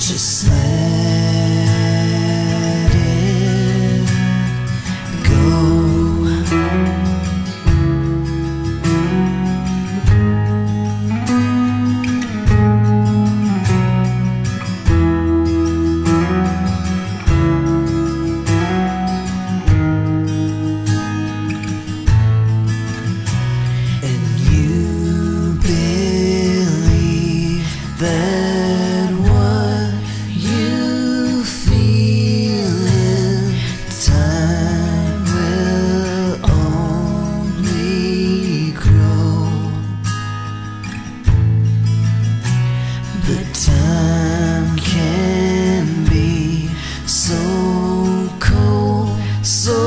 just say So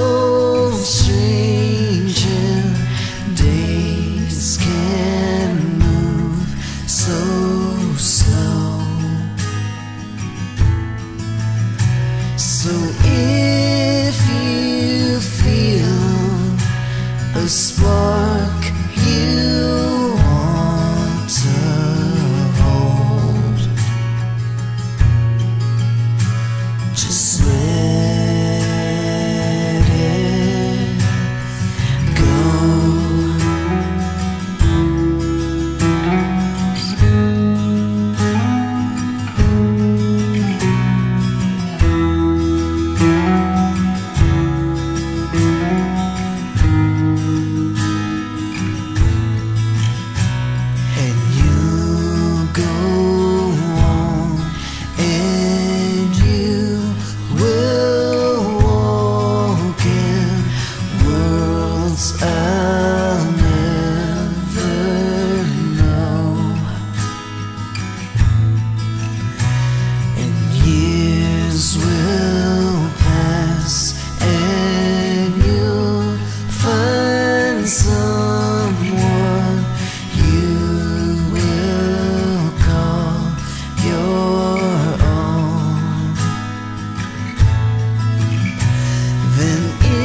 living